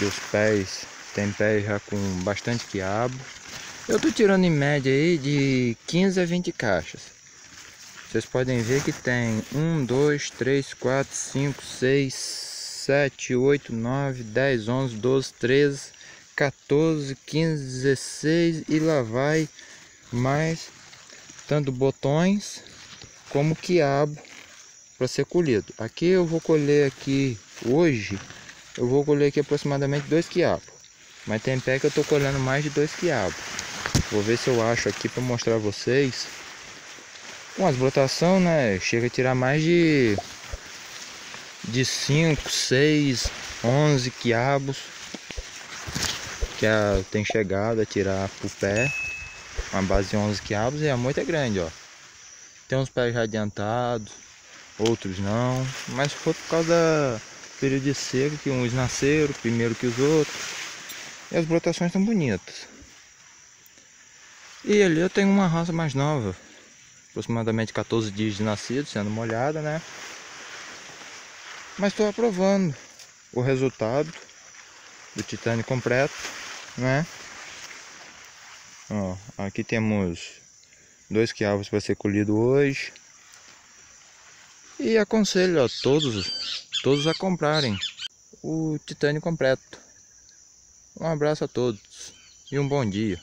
que os pés tem pés já com bastante quiabo. Eu tô tirando em média aí de 15 a 20 caixas. Vocês podem ver que tem 1, 2, 3, 4, 5, 6, 7, 8, 9, 10, 11, 12, 13, 14, 15, 16 e lá vai mais tanto botões como quiabo para ser colhido. Aqui eu vou colher aqui hoje, eu vou colher aqui aproximadamente dois quiabos. Mas tem pé que eu tô colhendo mais de dois quiabos. Vou ver se eu acho aqui para mostrar a vocês. Com as brotação, né? Chega a tirar mais de de 5, 6, 11 quiabos que a, tem chegado a tirar pro pé. Uma base de 11 quiabos e a moita é grande, ó. Tem uns pés já adiantados, outros não. Mas foi por causa da período de seca que uns nasceram primeiro que os outros. E as brotações estão bonitas. E ali eu tenho uma raça mais nova. Aproximadamente 14 dias de nascido, sendo molhada, né? Mas estou aprovando o resultado do titânio completo, né? Ó, aqui temos dois quiavos para ser colhido hoje. E aconselho a todos, todos a comprarem o titânio completo. Um abraço a todos e um bom dia.